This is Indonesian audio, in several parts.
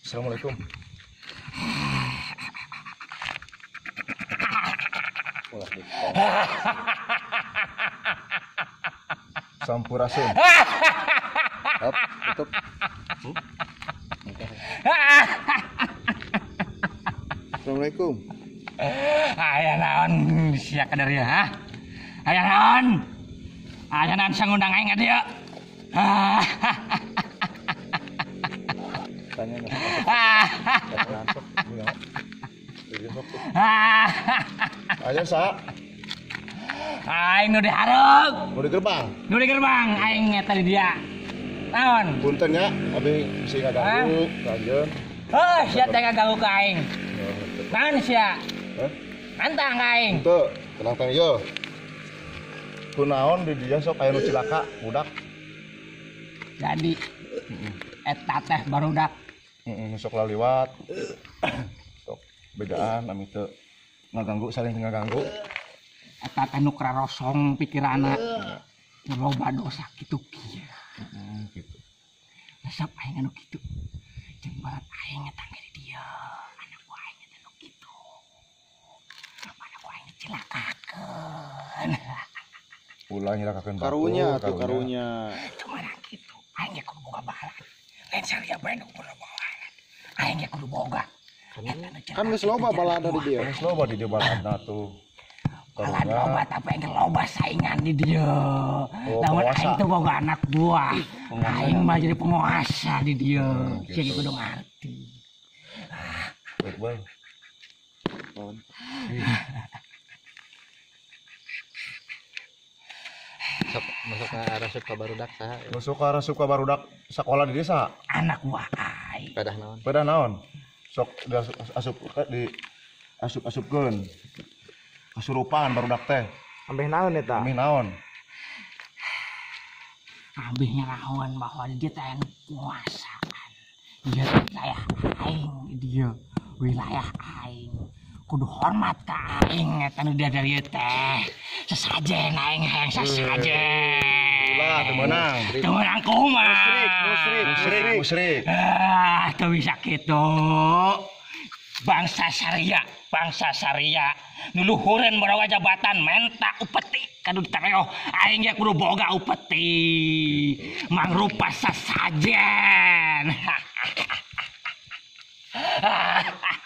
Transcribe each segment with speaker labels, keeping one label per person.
Speaker 1: Assalamualaikum. Sampurasun.
Speaker 2: Hop, tutup. Assalamualaikum.
Speaker 3: Aya naon sia kadar ya, ha? Aya naon? Aya naon sang undang
Speaker 2: Langsung.
Speaker 3: ah.
Speaker 1: Ayo sa,
Speaker 3: Aing nu dihareup,
Speaker 1: mau di gerbang.
Speaker 3: nu di gerbang aing eta di dia. Naon?
Speaker 1: Punten ya, abi si ngaganggu, kanjeun.
Speaker 3: Oh, sia teh ngaganggu ka aing. Naon sia?
Speaker 1: Hah?
Speaker 3: Nantang ka aing.
Speaker 1: Itu, tenang tenang yo. Kunaon di dia sok aya nu cilaka, budak.
Speaker 3: Jadi eta teh barudak
Speaker 1: sok laliwat. Sok bedaan ami teu ngaganggu saling ngaganggu.
Speaker 3: eta teh nu krarosong pikirana. Loba dosa kitu kieu.
Speaker 1: Gitu.
Speaker 3: Resep aing anu kitu. Jeung balat aing eta di dia. Anak buah aing eta nu kitu. Anak buah aing cilakakeun.
Speaker 1: Ulah nyilakakeun batur,
Speaker 2: Karunya tuh karunya.
Speaker 3: Kitu. Aing ge kudu boga balat. Lain salia bae kudu boga. Aing ge kudu boga.
Speaker 2: Kan geus loba balada di dia.
Speaker 1: Geus loba di dia baladna tuh.
Speaker 3: Balat
Speaker 1: Karunya.
Speaker 3: loba tapi ge loba saingan di dia.
Speaker 1: Oh,
Speaker 3: Namun aing teu boga anak buah. Aing mah jadi penguasa di dia.
Speaker 1: Hmm, gitu.
Speaker 3: Jadi kudu ngarti.
Speaker 1: Baik bae.
Speaker 4: Sok masuk ke arah suka barudak saha
Speaker 1: Masuk ke arah suka barudak sekolah di desa.
Speaker 3: Anak buah aing.
Speaker 4: pedah naon
Speaker 1: Pada naon? Sok di asup, asup di asup asupkeun. Kasurupan barudak teh.
Speaker 2: Ambeh naon eta?
Speaker 1: Kami naon?
Speaker 3: Abih nyarahuan bahwa dia teh penguasaan. Dia teh wilayah aing dia wilayah aing. Kudu hormat ka aing eta nu dia dari teh. Sesajen aing hayang sesajen.
Speaker 1: Ulah teu meunang.
Speaker 3: Teu meunang kumaha.
Speaker 2: Musrik, musrik,
Speaker 1: Musrik, musrik.
Speaker 3: Ah, teu bisa kitu. Bangsa Saria, bangsa Saria. Nu luhureun barawa jabatan menta upeti kadu tareo aing ge kudu boga upeti. Mangrupa sasajen.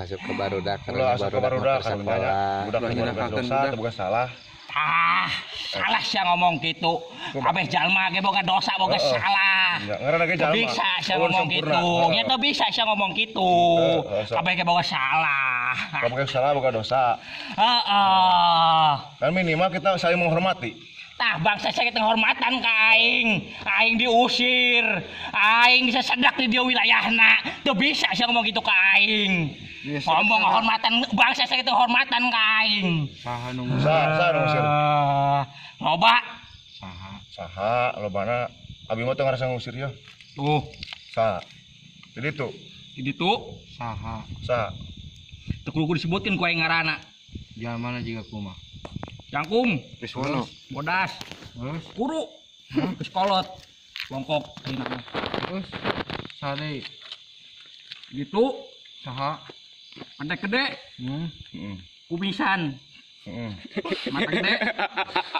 Speaker 4: ulah suka barudak
Speaker 1: Ulah asup ke barudak kan banyak. Budak boga dosa, teu boga salah.
Speaker 3: Ah, salah sia ngomong gitu. Kabeh jalma ge boga dosa, boga
Speaker 1: Heeh.
Speaker 3: salah.
Speaker 1: Ya, ngaranna ge
Speaker 3: Teu
Speaker 1: jalma.
Speaker 3: bisa sia
Speaker 1: Ulun
Speaker 3: ngomong
Speaker 1: sempurna.
Speaker 3: gitu. Nya teu bisa sia ngomong gitu. Kabeh ge boga salah.
Speaker 1: Kamu boga salah boga dosa.
Speaker 3: Heeh.
Speaker 1: Kan minimal kita saling menghormati.
Speaker 3: Tah bangsa saya penghormatan ka aing. Aing diusir. Aing bisa sedak di dia wilayahna. Teu bisa sia ngomong gitu ka aing. Ngomong hormatan bangsa saya itu hormatan ka aing.
Speaker 2: Saha nu
Speaker 1: Sa, sa nu ngusir.
Speaker 3: Ah, Loba.
Speaker 2: saha?
Speaker 1: Saha lobana abi mah teu ngarasa ngusir ya.
Speaker 3: Tuh,
Speaker 1: Sa. Jadi tuh,
Speaker 3: di tuh
Speaker 2: Saha?
Speaker 1: sa.
Speaker 3: teu kudu disebutkeun ku aing ngaranna.
Speaker 2: Jangan mana juga kumah.
Speaker 3: Cangkum,
Speaker 2: Wis wono.
Speaker 3: bodas,
Speaker 2: Terus,
Speaker 3: kuru, geus kolot, mah.
Speaker 2: terus sade
Speaker 3: Gitu,
Speaker 2: saha?
Speaker 3: Mata gede,
Speaker 2: Hmm.
Speaker 1: Heeh.
Speaker 3: kumisan,
Speaker 1: Heeh.
Speaker 3: mata gede,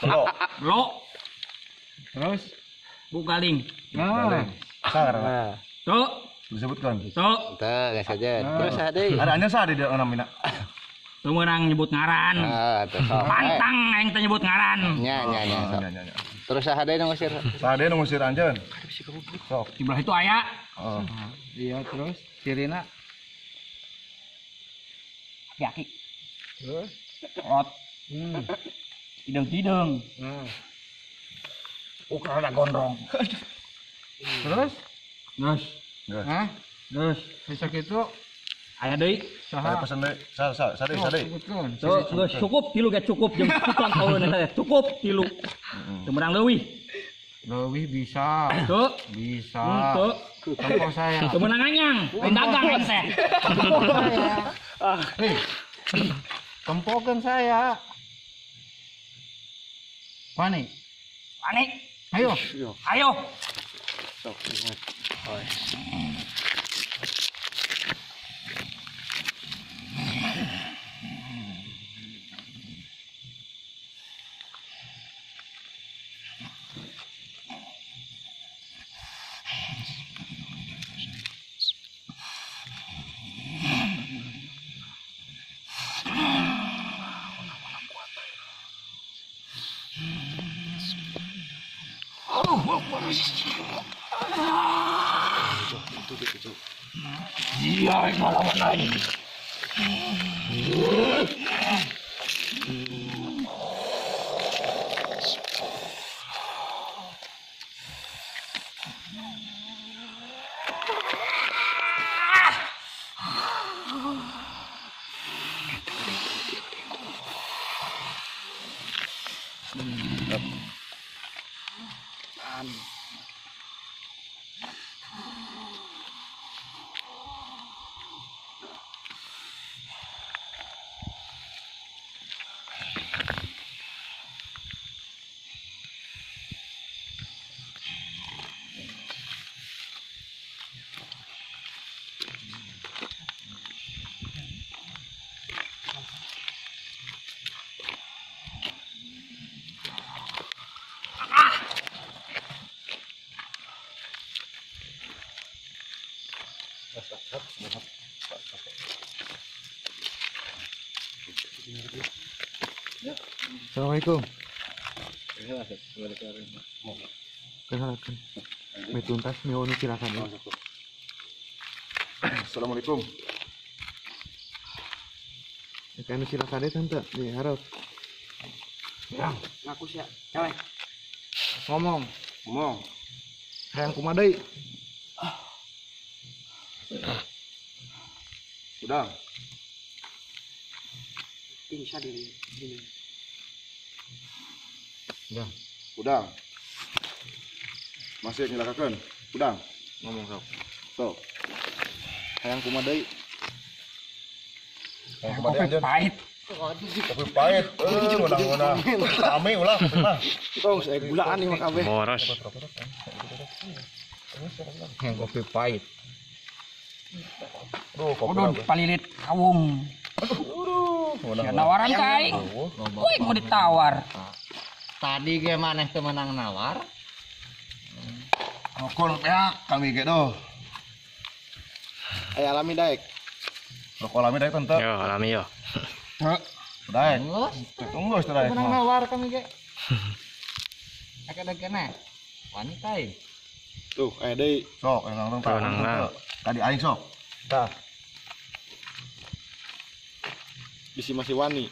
Speaker 1: Lo.
Speaker 3: lo,
Speaker 2: Terus,
Speaker 3: bu galing.
Speaker 2: nah,
Speaker 1: ngaranna.
Speaker 4: nah
Speaker 3: Tuh,
Speaker 1: Disebutkan.
Speaker 3: tuh,
Speaker 4: teu geus saja terus saha deui
Speaker 1: Ada anya sa di dia namina.
Speaker 3: tuh menang nyebut ngaran.
Speaker 4: ah
Speaker 3: Pantang aing teh nyebut ngaran.
Speaker 4: nya nya nya
Speaker 1: nya nya.
Speaker 4: terus saha deui nu ngusir
Speaker 1: Sa dia nu ngusir anjeun. Sok.
Speaker 3: Di belah itu aya
Speaker 1: Oh.
Speaker 2: iya terus Sirina
Speaker 3: aki-aki,
Speaker 2: terus
Speaker 3: rot,
Speaker 2: hmm.
Speaker 3: hidung-hidung,
Speaker 2: nah.
Speaker 3: ukur ada gondrong.
Speaker 2: terus
Speaker 3: Terus.
Speaker 2: Hah?
Speaker 3: terus,
Speaker 2: bisa gitu
Speaker 3: aya deui.
Speaker 1: Saya
Speaker 2: saha
Speaker 1: pesen deui. Sa sa sa deui, sa deui.
Speaker 2: sebutkan
Speaker 3: Tuh, geus cukup tilu ge cukup tukang teh. Cukup tilu. Teu menang
Speaker 2: Lebih bisa.
Speaker 3: Tuh,
Speaker 2: Bisa.
Speaker 3: tuh.
Speaker 2: Tempo saya.
Speaker 3: Kemenangannya, lain dagang ente.
Speaker 2: Tempo saya. Hei. Tempokan saya. Panik.
Speaker 3: Panik,
Speaker 2: Ayo.
Speaker 3: ayo.
Speaker 4: Sok, ingat. Oh.
Speaker 3: Iya, ngelawan lagi.
Speaker 1: Assalamualaikum. Kenalkan. May tuntas may ono silakan ya. Assalamualaikum. Kanu silakan deh tante, nih harap.
Speaker 3: Ngaku siya. Cewek.
Speaker 1: Ngomong, ngomong. Hayang kumadai. Udah.
Speaker 3: Bisa di
Speaker 1: Udah. Udah. Masih nyilakakan. Udah.
Speaker 4: Ngomong sok.
Speaker 1: Sok. Hayang kumadai. Hayang kumadai anjeun.
Speaker 3: pahit.
Speaker 1: Kopi pahit. Eh, menang-menang. Rame ulah.
Speaker 2: Tong saya gulaan nih mah kabeh.
Speaker 4: Moros.
Speaker 2: Yang kopi pahit.
Speaker 1: Duh, apa?
Speaker 3: palilit kawung.
Speaker 1: Menang.
Speaker 3: Ya nawaran kaing. Woi mau ditawar.
Speaker 2: Tadi ge maneh teu menang nawar.
Speaker 1: Rokok ya kami ge doh.
Speaker 2: Aya alami daek.
Speaker 1: Rokok lami daek tante.
Speaker 4: Yo, alami.
Speaker 1: Daek.
Speaker 2: Geus
Speaker 1: Tunggu geus daek.
Speaker 2: menang nawar kami. Aka da kena. Wanita ieu.
Speaker 1: Tuh, eh deui. Sok, yang nang
Speaker 4: Tuh, nang.
Speaker 1: Tadi aing sok. Tah.
Speaker 2: Bisi masih wani.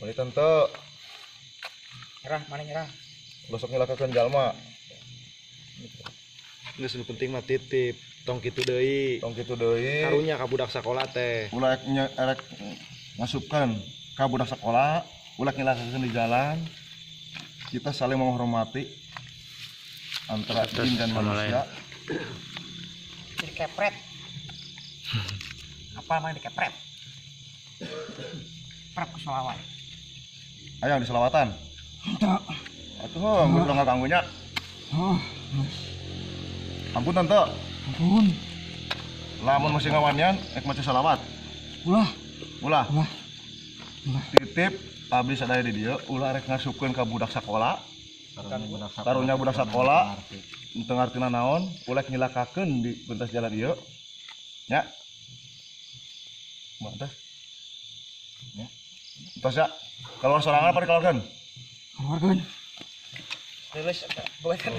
Speaker 1: Mari tante,
Speaker 3: Nyerah, mana nyerah?
Speaker 1: besok nyelakakeun jalma.
Speaker 5: Geus nu penting mah titip, tong kitu deui.
Speaker 1: Tong kitu deui.
Speaker 5: Karunya ka budak sakola teh.
Speaker 1: Ulah erek ngasupkeun ka budak sekolah, ulah nyelakakeun di jalan. Kita saling menghormati antara jin dan manusia.
Speaker 3: Jadi kepret. Apa namanya dikepret? Prep ke Sulawai.
Speaker 1: Ayo di selawatan.
Speaker 3: Enggak.
Speaker 1: Atuh, gue udah nggak ganggunya.
Speaker 3: Oh,
Speaker 1: Ampun tante,
Speaker 3: ampun.
Speaker 1: lamun masih ngawanian, ek maca salawat.
Speaker 3: Ulah.
Speaker 1: Ulah.
Speaker 3: Ulah. Ulah.
Speaker 1: Titip abdi sadaya di dieu, ulah rek ngasupkeun ka budak sakola. Karunya budak sakola, teu ngartina naon, ulah nyilakakeun di pentas jalan ieu. Mantap. Ya. Tos ya. Kalau sorangan apa dikeluarkan?
Speaker 3: Keluarkan. Terus boleh kan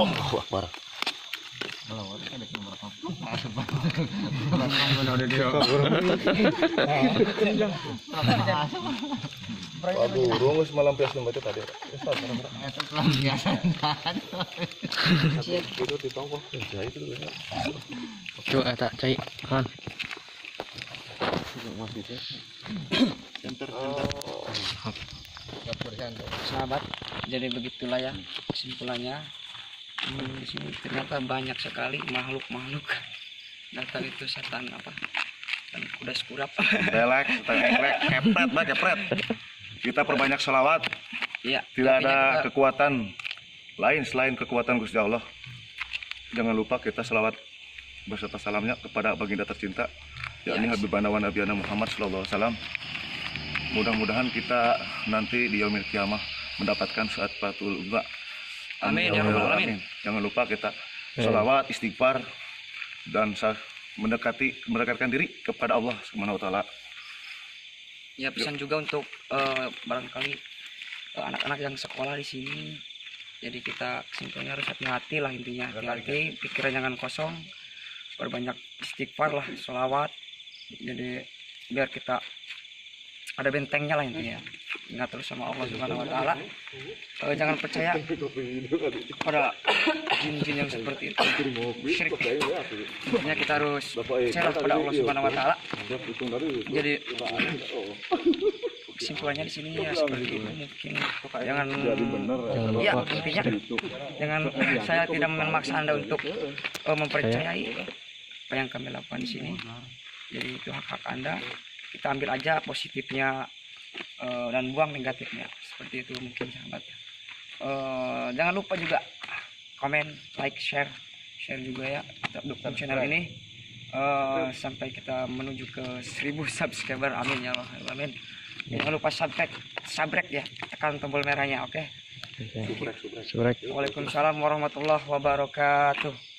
Speaker 1: Allahu Akbar. Burung malam pias tadi.
Speaker 2: Itu pelampiasan.
Speaker 1: Itu
Speaker 4: eta cai kan.
Speaker 2: Sahabat, jadi begitulah ya kesimpulannya. Hmm, di sini ternyata banyak sekali makhluk-makhluk datang itu setan apa dan kuda sekurap
Speaker 1: Relax, relax, kepret, bah, kepret. Kita perbanyak selawat.
Speaker 2: iya
Speaker 1: Tidak ada
Speaker 2: kita-
Speaker 1: kekuatan lain selain kekuatan Gusti Allah. Jangan lupa kita selawat beserta salamnya kepada baginda tercinta yakni Habibana wa Nabiyana Muhammad sallallahu alaihi wasallam. Mudah-mudahan kita nanti di yaumil kiamah mendapatkan saat patul uba.
Speaker 2: Amin, ya rabbal alamin.
Speaker 1: Jangan lupa kita selawat, istighfar dan mendekati mendekatkan diri kepada Allah Subhanahu wa taala.
Speaker 2: ya pesan juga untuk eh, barangkali eh, anak-anak yang sekolah di sini. Jadi kita kesimpulannya harus hati-hati lah intinya. Hati-hati pikiran jangan kosong. Berbanyak istighfar lah sholawat jadi biar kita ada bentengnya lah intinya ingat terus sama Allah Subhanahu Wa Taala. Eh, jangan percaya pada jin-jin yang seperti itu. Syirik. Intinya kita harus percaya pada Allah Subhanahu Wa Taala. Jadi kesimpulannya di sini ya seperti itu mungkin. Jangan ya intinya jangan saya tidak memaksa anda untuk eh, mempercayai apa yang kami lakukan di sini. Jadi itu hak hak anda. Kita ambil aja positifnya eh, dan buang negatifnya. Seperti itu mungkin sahabat. Eh, jangan lupa juga komen like share. Share juga ya untuk dukung channel ini. Eh, sampai kita menuju ke 1000 subscriber. Amin ya Allah. Amin. Jangan lupa subscribe subscribe ya tekan tombol merahnya oke?
Speaker 4: Subrek.
Speaker 2: Waalaikumsalam warahmatullahi wabarakatuh